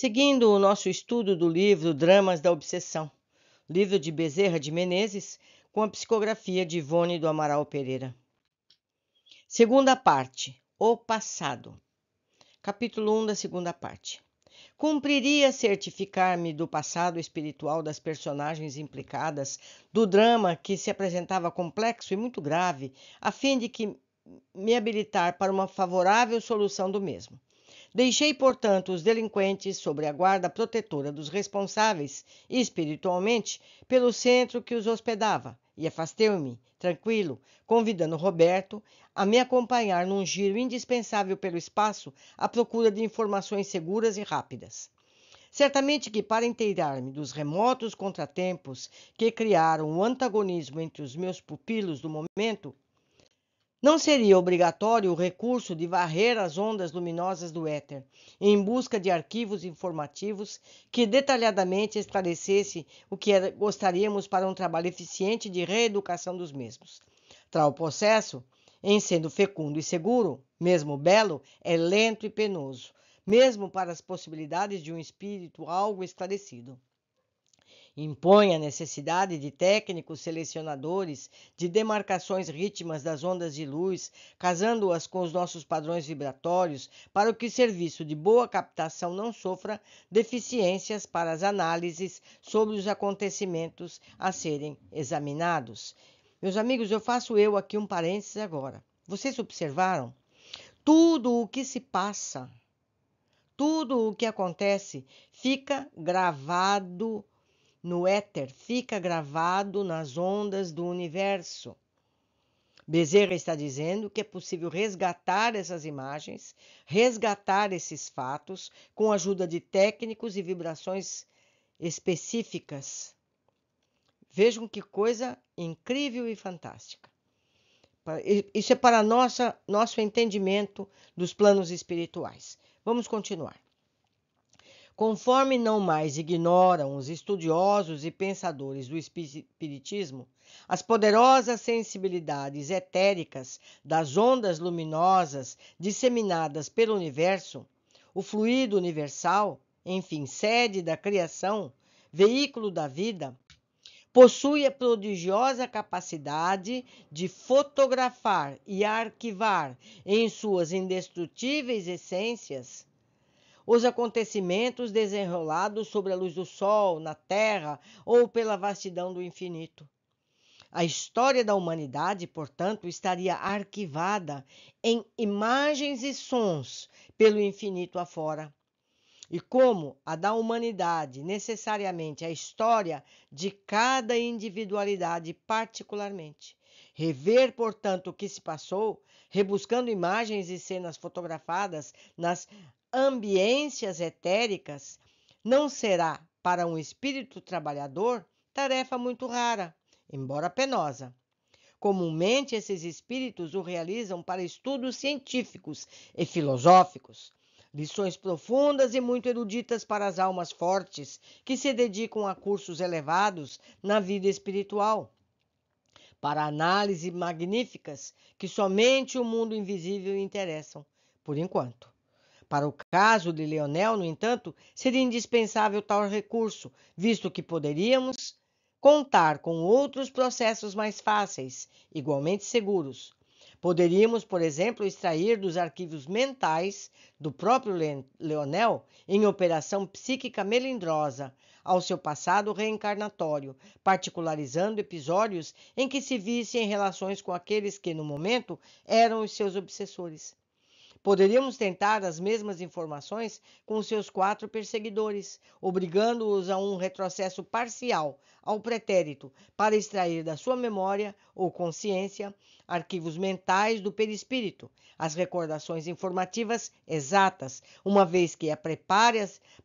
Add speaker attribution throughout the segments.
Speaker 1: Seguindo o nosso estudo do livro Dramas da Obsessão, livro de Bezerra de Menezes, com a psicografia de Ivone do Amaral Pereira. Segunda parte: O passado. Capítulo 1 da segunda parte. Cumpriria certificar-me do passado espiritual das personagens implicadas, do drama que se apresentava complexo e muito grave, a fim de que me habilitar para uma favorável solução do mesmo. Deixei, portanto, os delinquentes sob a guarda protetora dos responsáveis, espiritualmente, pelo centro que os hospedava, e afastei-me, tranquilo, convidando Roberto a me acompanhar num giro indispensável pelo espaço à procura de informações seguras e rápidas. Certamente que, para inteirar-me dos remotos contratempos que criaram o antagonismo entre os meus pupilos do momento, não seria obrigatório o recurso de varrer as ondas luminosas do éter, em busca de arquivos informativos que detalhadamente esclarecesse o que gostaríamos para um trabalho eficiente de reeducação dos mesmos. Tal processo, em sendo fecundo e seguro, mesmo belo, é lento e penoso, mesmo para as possibilidades de um espírito algo esclarecido impõe a necessidade de técnicos selecionadores de demarcações ritmas das ondas de luz, casando-as com os nossos padrões vibratórios, para que o serviço de boa captação não sofra deficiências para as análises sobre os acontecimentos a serem examinados. Meus amigos, eu faço eu aqui um parênteses agora. Vocês observaram? Tudo o que se passa, tudo o que acontece fica gravado no éter, fica gravado nas ondas do universo. Bezerra está dizendo que é possível resgatar essas imagens, resgatar esses fatos com a ajuda de técnicos e vibrações específicas. Vejam que coisa incrível e fantástica. Isso é para nossa, nosso entendimento dos planos espirituais. Vamos continuar. Conforme não mais ignoram os estudiosos e pensadores do Espiritismo, as poderosas sensibilidades etéricas das ondas luminosas disseminadas pelo universo, o fluido universal, enfim, sede da criação, veículo da vida, possui a prodigiosa capacidade de fotografar e arquivar em suas indestrutíveis essências os acontecimentos desenrolados sobre a luz do sol, na terra ou pela vastidão do infinito. A história da humanidade, portanto, estaria arquivada em imagens e sons pelo infinito afora. E como a da humanidade, necessariamente a história de cada individualidade particularmente. Rever, portanto, o que se passou, rebuscando imagens e cenas fotografadas nas ambiências etéricas não será para um espírito trabalhador tarefa muito rara, embora penosa. Comumente, esses espíritos o realizam para estudos científicos e filosóficos, lições profundas e muito eruditas para as almas fortes que se dedicam a cursos elevados na vida espiritual, para análises magníficas que somente o mundo invisível interessam, por enquanto. Para o caso de Leonel, no entanto, seria indispensável tal recurso, visto que poderíamos contar com outros processos mais fáceis, igualmente seguros. Poderíamos, por exemplo, extrair dos arquivos mentais do próprio Leonel, em operação psíquica melindrosa, ao seu passado reencarnatório, particularizando episódios em que se visse em relações com aqueles que, no momento, eram os seus obsessores. Poderíamos tentar as mesmas informações com seus quatro perseguidores, obrigando-os a um retrocesso parcial ao pretérito para extrair da sua memória ou consciência arquivos mentais do perispírito, as recordações informativas exatas, uma vez que a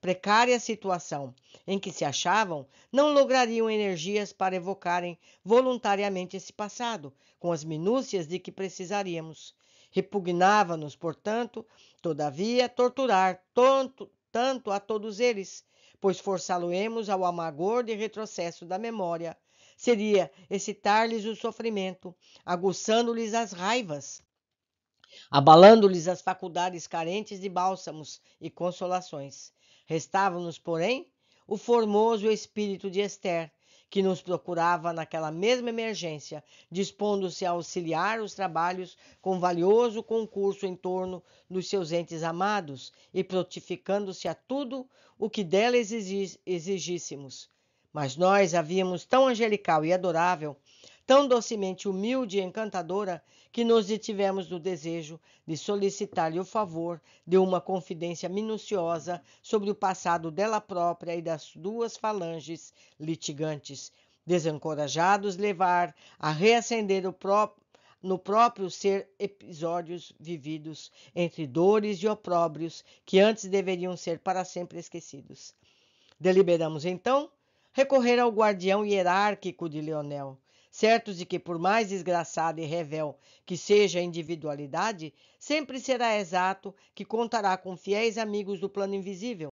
Speaker 1: precária situação em que se achavam não lograriam energias para evocarem voluntariamente esse passado, com as minúcias de que precisaríamos. Repugnava-nos, portanto, todavia, torturar tanto, tanto a todos eles, pois forçá-lo-emos ao amargor de retrocesso da memória. Seria excitar-lhes o sofrimento, aguçando-lhes as raivas, abalando-lhes as faculdades carentes de bálsamos e consolações. Restava-nos, porém, o formoso espírito de Esther, que nos procurava naquela mesma emergência, dispondo-se a auxiliar os trabalhos com valioso concurso em torno dos seus entes amados e prontificando-se a tudo o que dela exigíssemos. Mas nós havíamos tão angelical e adorável, tão docemente humilde e encantadora, que nos detivemos do desejo de solicitar-lhe o favor de uma confidência minuciosa sobre o passado dela própria e das duas falanges litigantes, desencorajados levar a reacender no próprio ser episódios vividos entre dores e opróbrios que antes deveriam ser para sempre esquecidos. Deliberamos então recorrer ao guardião hierárquico de Leonel, certos de que, por mais desgraçada e revel que seja a individualidade, sempre será exato que contará com fiéis amigos do plano invisível,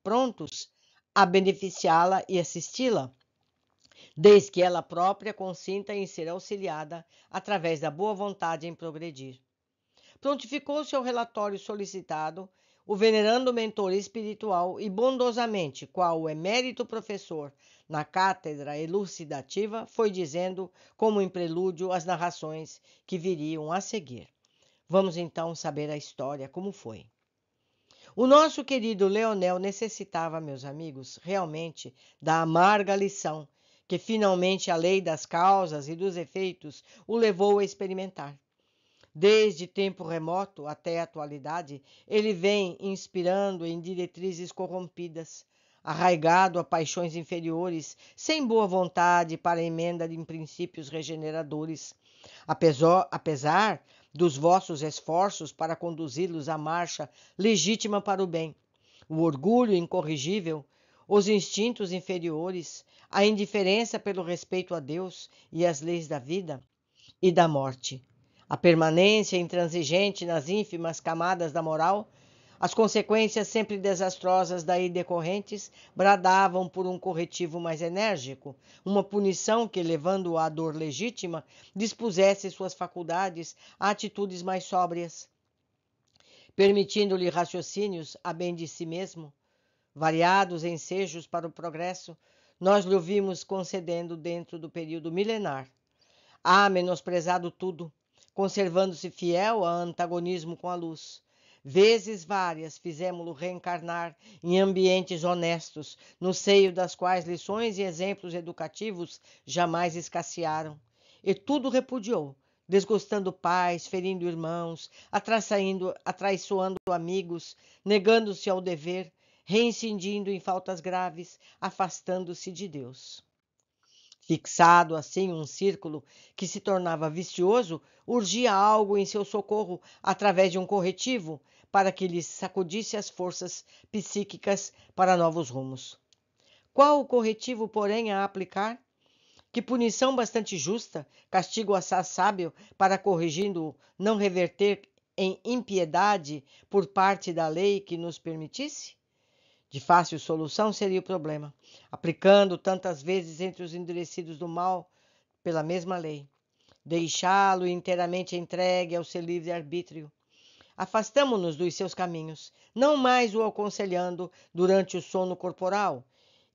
Speaker 1: prontos a beneficiá-la e assisti-la, desde que ela própria consinta em ser auxiliada através da boa vontade em progredir. Prontificou-se ao relatório solicitado o venerando mentor espiritual e bondosamente, qual o emérito professor na cátedra elucidativa, foi dizendo, como em prelúdio, as narrações que viriam a seguir. Vamos então saber a história, como foi. O nosso querido Leonel necessitava, meus amigos, realmente da amarga lição que finalmente a lei das causas e dos efeitos o levou a experimentar. Desde tempo remoto até a atualidade, ele vem inspirando em diretrizes corrompidas, arraigado a paixões inferiores, sem boa vontade para emenda de princípios regeneradores. Apesar, apesar dos vossos esforços para conduzi-los à marcha legítima para o bem, o orgulho incorrigível, os instintos inferiores, a indiferença pelo respeito a Deus e às leis da vida e da morte, a permanência intransigente nas ínfimas camadas da moral, as consequências sempre desastrosas daí decorrentes bradavam por um corretivo mais enérgico, uma punição que, levando-o à dor legítima, dispusesse suas faculdades a atitudes mais sóbrias, permitindo-lhe raciocínios a bem de si mesmo, variados ensejos para o progresso, nós lhe ouvimos concedendo dentro do período milenar. Há menosprezado tudo, conservando-se fiel a antagonismo com a luz. Vezes várias fizemos-lo reencarnar em ambientes honestos, no seio das quais lições e exemplos educativos jamais escassearam. E tudo repudiou, desgostando pais, ferindo irmãos, atraiçoando amigos, negando-se ao dever, reincidindo em faltas graves, afastando-se de Deus. Fixado assim um círculo que se tornava vicioso, urgia algo em seu socorro através de um corretivo para que lhe sacudisse as forças psíquicas para novos rumos. Qual o corretivo, porém, a aplicar? Que punição bastante justa, castigo assaz sábio para corrigindo não reverter em impiedade por parte da lei que nos permitisse? De fácil solução seria o problema, aplicando tantas vezes entre os endurecidos do mal pela mesma lei. Deixá-lo inteiramente entregue ao seu livre-arbítrio. Afastamo-nos dos seus caminhos, não mais o aconselhando durante o sono corporal,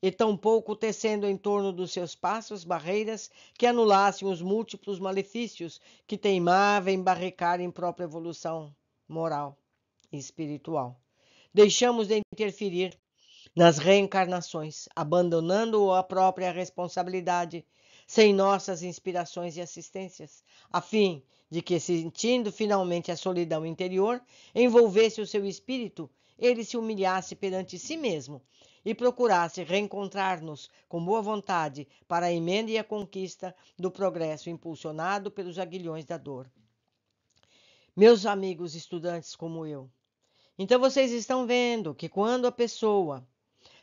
Speaker 1: e tampouco tecendo em torno dos seus passos barreiras que anulassem os múltiplos malefícios que teimava em barricar em própria evolução moral e espiritual. Deixamos de interferir nas reencarnações, abandonando a própria responsabilidade, sem nossas inspirações e assistências, a fim de que, sentindo finalmente a solidão interior, envolvesse o seu espírito, ele se humilhasse perante si mesmo e procurasse reencontrar-nos com boa vontade para a emenda e a conquista do progresso impulsionado pelos aguilhões da dor. Meus amigos estudantes como eu, então vocês estão vendo que quando a pessoa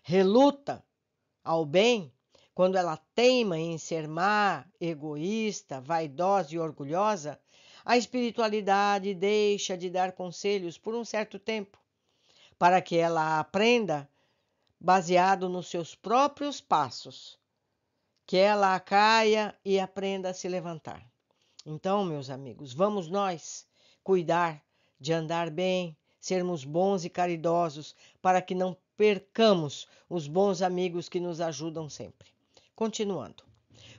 Speaker 1: reluta ao bem, quando ela teima em ser má, egoísta, vaidosa e orgulhosa, a espiritualidade deixa de dar conselhos por um certo tempo, para que ela aprenda baseado nos seus próprios passos, que ela caia e aprenda a se levantar. Então, meus amigos, vamos nós cuidar de andar bem, sermos bons e caridosos, para que não percamos os bons amigos que nos ajudam sempre. Continuando.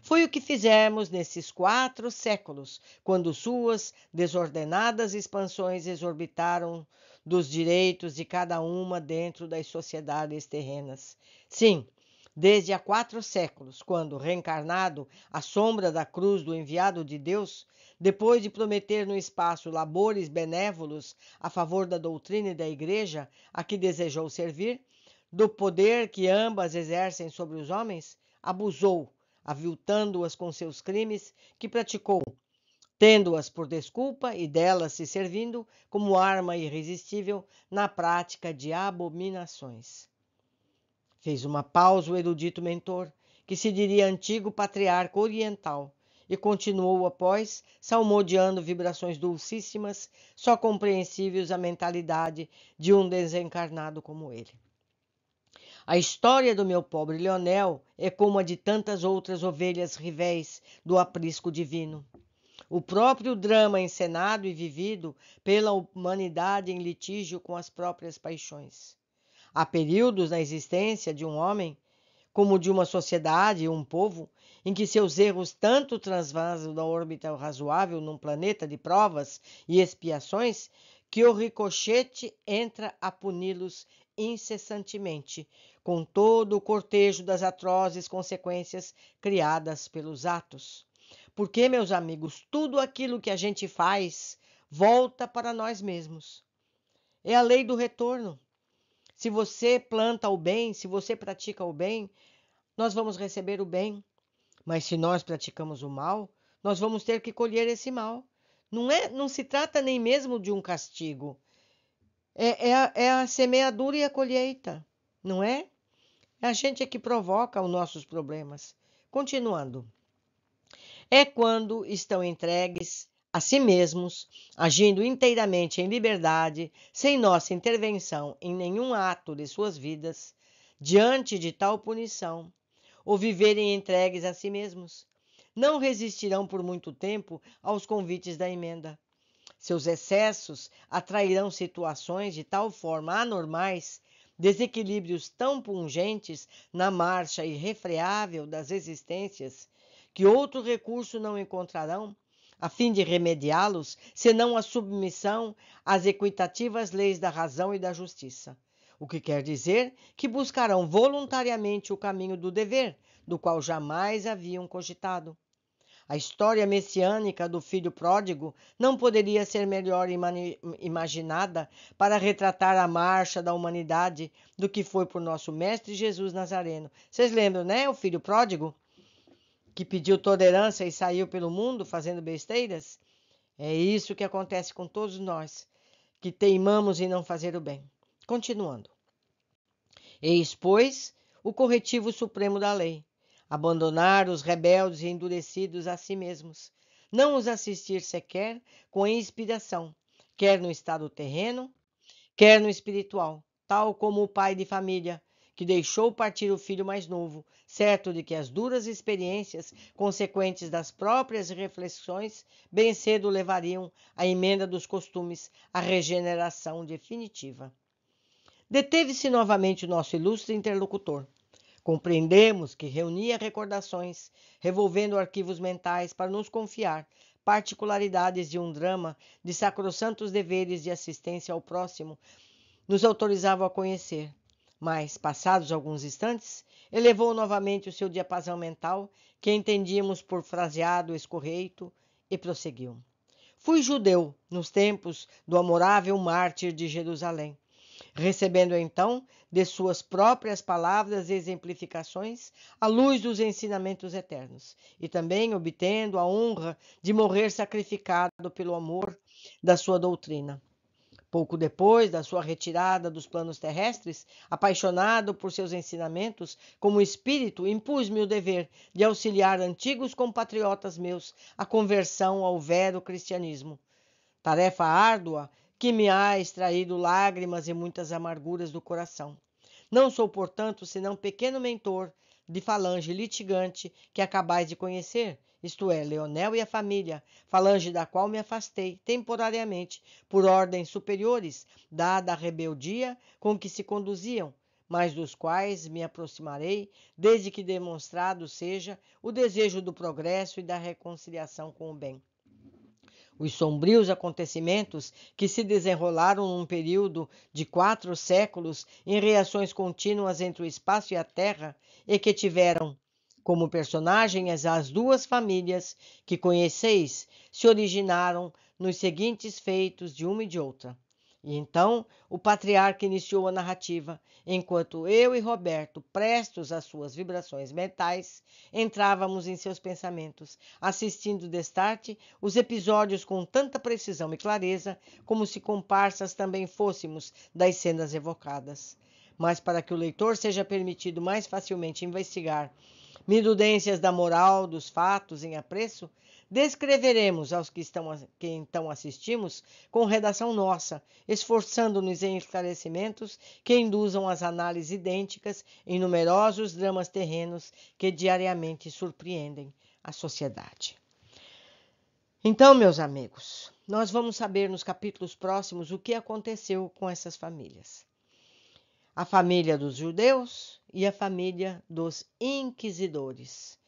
Speaker 1: Foi o que fizemos nesses quatro séculos, quando suas desordenadas expansões exorbitaram dos direitos de cada uma dentro das sociedades terrenas. Sim, desde há quatro séculos, quando, reencarnado à sombra da cruz do enviado de Deus, depois de prometer no espaço labores benévolos a favor da doutrina e da Igreja a que desejou servir, do poder que ambas exercem sobre os homens, abusou, aviltando-as com seus crimes que praticou, tendo-as por desculpa e delas se servindo como arma irresistível na prática de abominações. Fez uma pausa o erudito mentor, que se diria antigo patriarca oriental, e continuou após, salmodiando vibrações dulcíssimas, só compreensíveis à mentalidade de um desencarnado como ele. A história do meu pobre Leonel é como a de tantas outras ovelhas rivéis do aprisco divino. O próprio drama encenado e vivido pela humanidade em litígio com as próprias paixões. Há períodos na existência de um homem, como de uma sociedade e um povo, em que seus erros tanto transvasam da órbita razoável num planeta de provas e expiações, que o ricochete entra a puni-los incessantemente, com todo o cortejo das atrozes consequências criadas pelos atos. Porque, meus amigos, tudo aquilo que a gente faz volta para nós mesmos. É a lei do retorno. Se você planta o bem, se você pratica o bem, nós vamos receber o bem. Mas se nós praticamos o mal, nós vamos ter que colher esse mal. Não, é, não se trata nem mesmo de um castigo. É, é, a, é a semeadura e a colheita, não é? É a gente é que provoca os nossos problemas. Continuando. É quando estão entregues a si mesmos, agindo inteiramente em liberdade, sem nossa intervenção em nenhum ato de suas vidas, diante de tal punição, ou viverem entregues a si mesmos, não resistirão por muito tempo aos convites da emenda. Seus excessos atrairão situações de tal forma anormais, desequilíbrios tão pungentes na marcha irrefreável das existências, que outro recurso não encontrarão a fim de remediá-los, senão a submissão às equitativas leis da razão e da justiça. O que quer dizer que buscarão voluntariamente o caminho do dever, do qual jamais haviam cogitado. A história messiânica do filho pródigo não poderia ser melhor imaginada para retratar a marcha da humanidade do que foi por nosso Mestre Jesus Nazareno. Vocês lembram, né? O filho pródigo que pediu tolerância e saiu pelo mundo fazendo besteiras? É isso que acontece com todos nós que teimamos em não fazer o bem. Continuando. Eis, pois, o corretivo supremo da lei abandonar os rebeldes e endurecidos a si mesmos, não os assistir sequer com inspiração, quer no estado terreno, quer no espiritual, tal como o pai de família que deixou partir o filho mais novo, certo de que as duras experiências consequentes das próprias reflexões bem cedo levariam à emenda dos costumes, à regeneração definitiva. Deteve-se novamente o nosso ilustre interlocutor. Compreendemos que reunia recordações, revolvendo arquivos mentais para nos confiar particularidades de um drama de sacrossantos deveres de assistência ao próximo, nos autorizava a conhecer. Mas, passados alguns instantes, elevou novamente o seu diapasão mental, que entendíamos por fraseado escorreito, e prosseguiu. Fui judeu nos tempos do amorável mártir de Jerusalém recebendo então de suas próprias palavras e exemplificações a luz dos ensinamentos eternos, e também obtendo a honra de morrer sacrificado pelo amor da sua doutrina. Pouco depois da sua retirada dos planos terrestres, apaixonado por seus ensinamentos, como espírito, impus-me o dever de auxiliar antigos compatriotas meus à conversão ao vero cristianismo. Tarefa árdua que me há extraído lágrimas e muitas amarguras do coração. Não sou, portanto, senão pequeno mentor de falange litigante que acabais de conhecer, isto é, Leonel e a família, falange da qual me afastei temporariamente por ordens superiores, dada a rebeldia com que se conduziam, mas dos quais me aproximarei, desde que demonstrado seja o desejo do progresso e da reconciliação com o bem. Os sombrios acontecimentos que se desenrolaram num período de quatro séculos em reações contínuas entre o espaço e a terra e que tiveram como personagens as duas famílias que conheceis se originaram nos seguintes feitos de uma e de outra. E então o patriarca iniciou a narrativa, enquanto eu e Roberto, prestos às suas vibrações mentais, entrávamos em seus pensamentos, assistindo destarte os episódios com tanta precisão e clareza, como se comparsas também fôssemos das cenas evocadas. Mas para que o leitor seja permitido mais facilmente investigar minudências da moral dos fatos em apreço, Descreveremos aos que, estão, que então assistimos com redação nossa, esforçando-nos em esclarecimentos que induzam as análises idênticas em numerosos dramas terrenos que diariamente surpreendem a sociedade. Então, meus amigos, nós vamos saber nos capítulos próximos o que aconteceu com essas famílias. A família dos judeus e a família dos inquisidores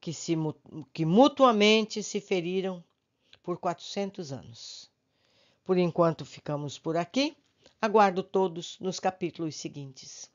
Speaker 1: que, se, que mutuamente se feriram por 400 anos. Por enquanto ficamos por aqui. Aguardo todos nos capítulos seguintes.